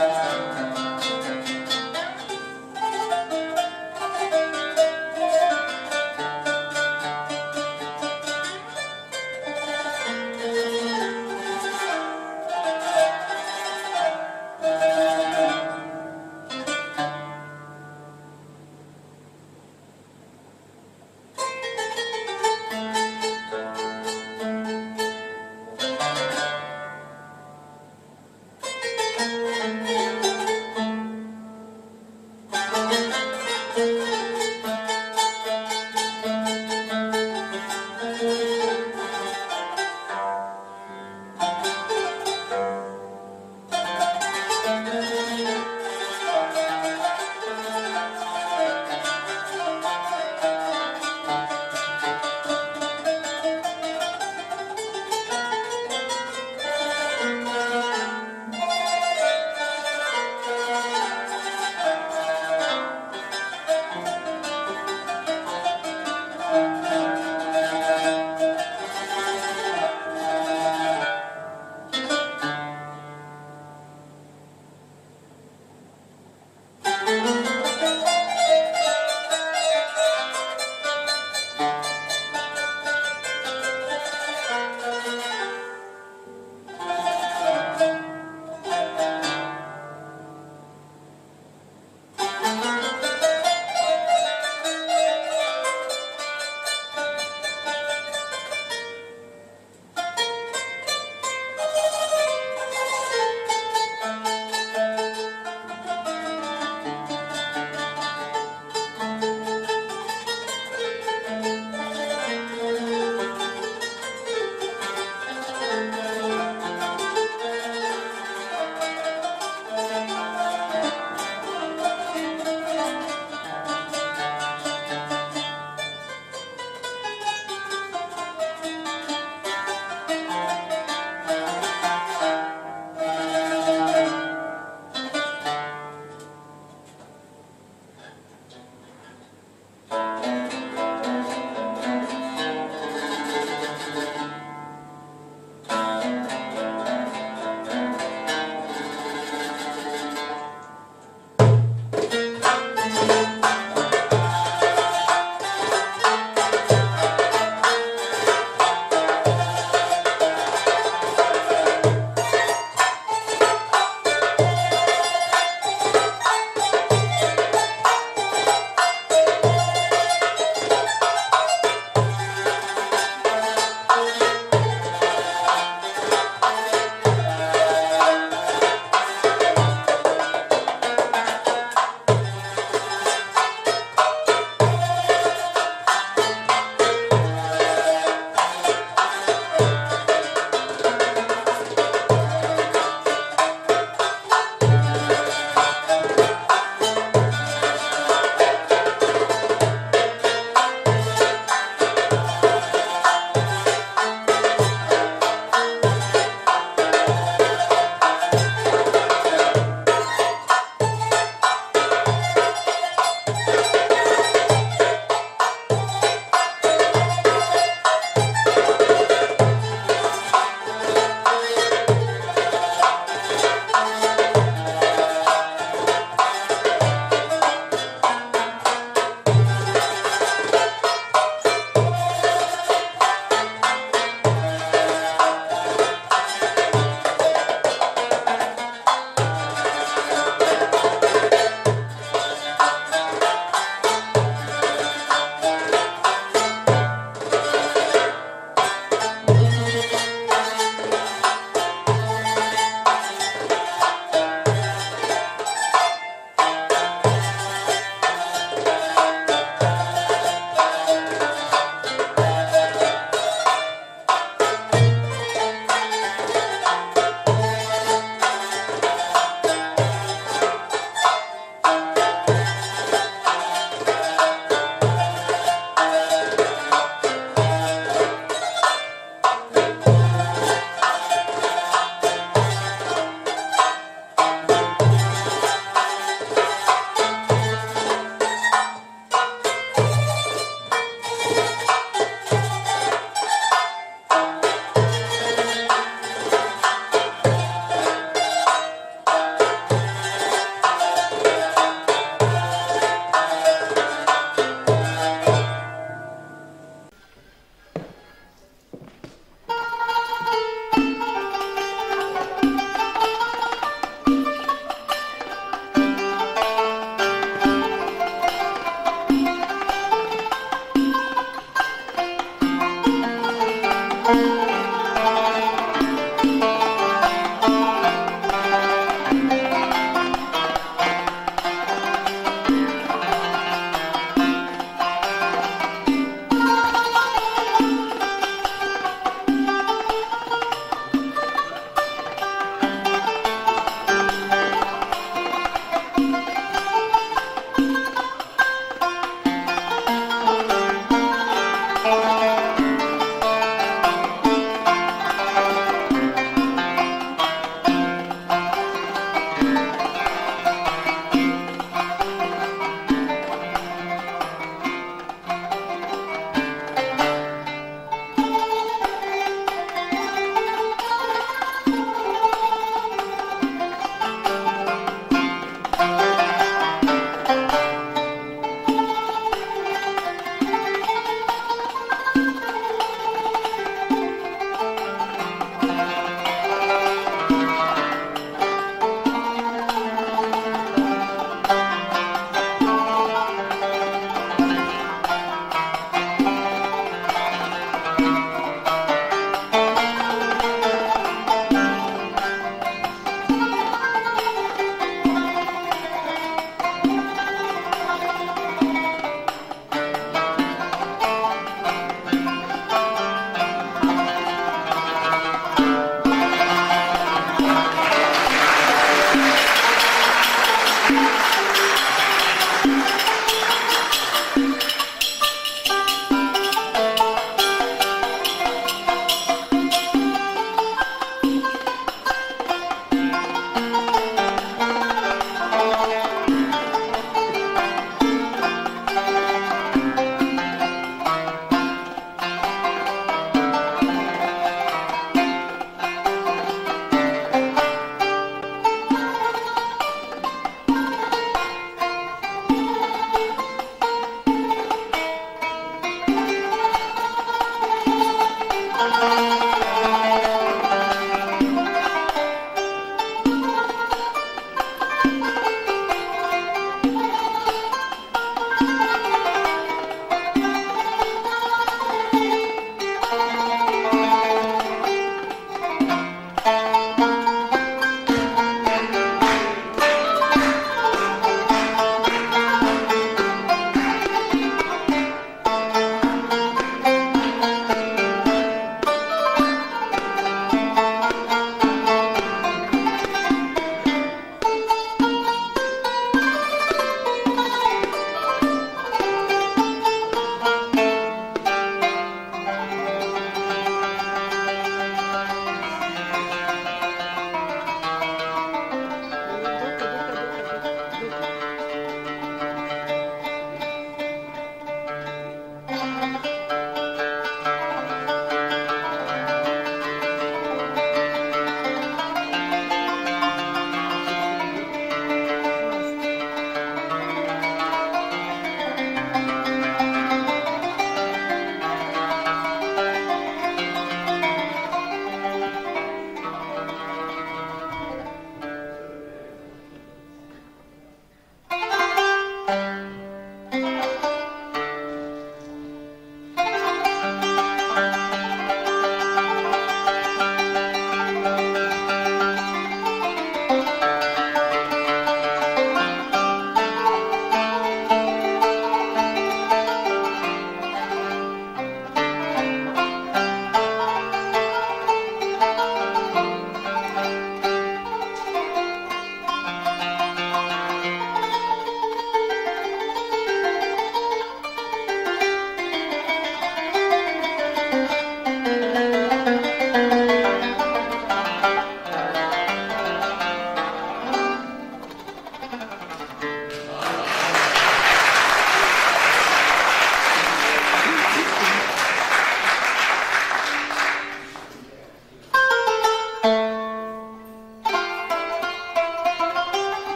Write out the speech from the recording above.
Amen.